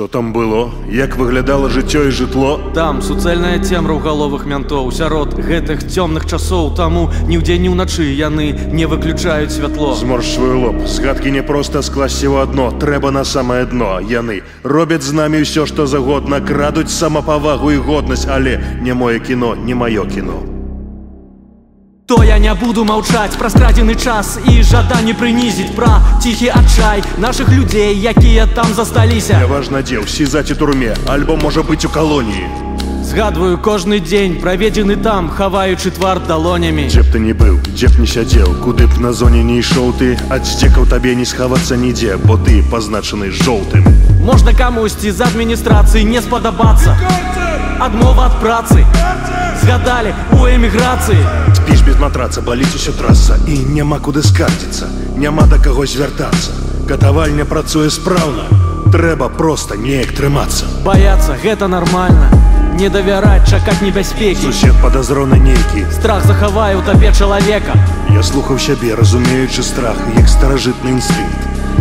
Што там было? Як выглядала жыццё і жытло? Там суцэльная цемра ў галовых мянтоў сярод гэтых цёмных часоў таму ні ўдзень ні ўначы яны не выключаюць святло. Зморж свой лоб. Згадкі не проста скласці ў адно, трэба на самае дно. Яны робяць з намі ўсё, што загодна, крадуць самапавагу і годнасць, але не моё кіно, не маё кіно. То я не буду маўчаць пра скрадзены час і жаданне прынізіць пра ціхі адчай нашых людзей, якія там засталіся. Неважна дзе, ў сізаці турме, альбо можа быць у калоніі. Згадваю кожны дзень, праведзены там, хаваючы твар далонямі. Дзе б ты не быў, дзе б не сядзеў, куды б на зоне не ішоў ты, ад здзекаў табе не схавацца нідзе, бо ты пазначаны жоўтым. Можна камусьці з адміністрацыі не спадабацца. Адмова ад працы. Згадалі у эміграцыі. Спіш без матраца, баліць усё траса і няма куды скардзіцца, няма да каго звяртацца. Катавальня працуе спраўна. Трэба проста неяк трымацца. Баяцца гэта нармальна. Не давяраць, чакаць небяспекі. Сусед падазроны нейкі. Страх захавае ў табе чалавека. Я слухаў сябе, разумеючы страх, як старажытны інстынкт,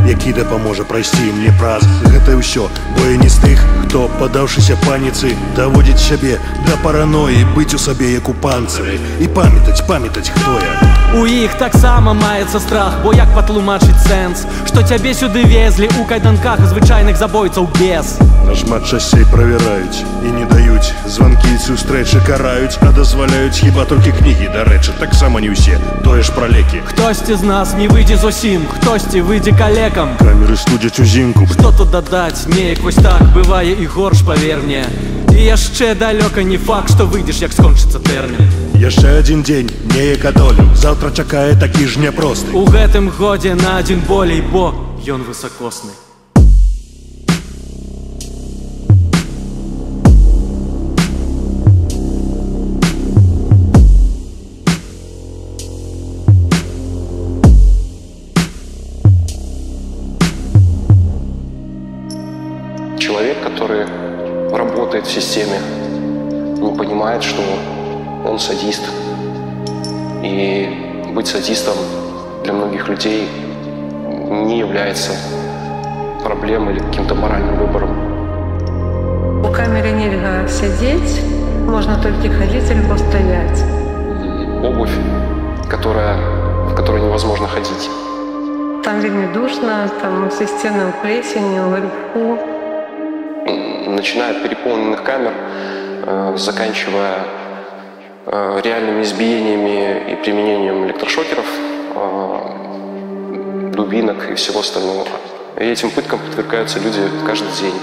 які дапаможа прайсці мне праз гэта ўсё, бо я не з тых, хто, падаўшыся паніцы, даводзіць сябе да параноі быць у сабе як у панцыры і памятаць, памятаць, хто я. У іх таксама маецца страх, бо як патлумачыць сэнс, што цябе сюды везлі ў кайданках звычайных забойцаў без. Нашмат часцей правяраюць і не даюць званкі і сустрэчы караюць, а дазваляюць хіба толькі кнігі, дарэчы, таксама не ўсе, тое ж пра лекі. Хтосьці з нас не выйдзе зусім, хтосьці выйдзе калекам. Камеры студзяць узімку, Што тут дадаць, неяк вось так бывае і горш павер мне. І яшчэ далёка не факт, што выйдзеш, як скончыцца тэрмін. яшчэ адзін дзень, неяк адолю, заўтра чакае такі ж няпросты. У гэтым годзе на адзін болей, бо ён высакосны. Человек, который работает в системе, не понимает, что он садист. И быть садистом для многих людей не является проблемой или каким-то моральным выбором. У камеры нельга сядзець, можна толькі хадзіць альбо стаяць. Обувь, которая, в которой невозможно ходить. Там вельмі душна, там усе сцены ў плесені, у грыбку. начиная от переполненных камер, э, заканчивая э, реальными избиениями и применением электрошокеров, э, дубинок и всего остального. И этим пыткам подвергаются люди каждый день.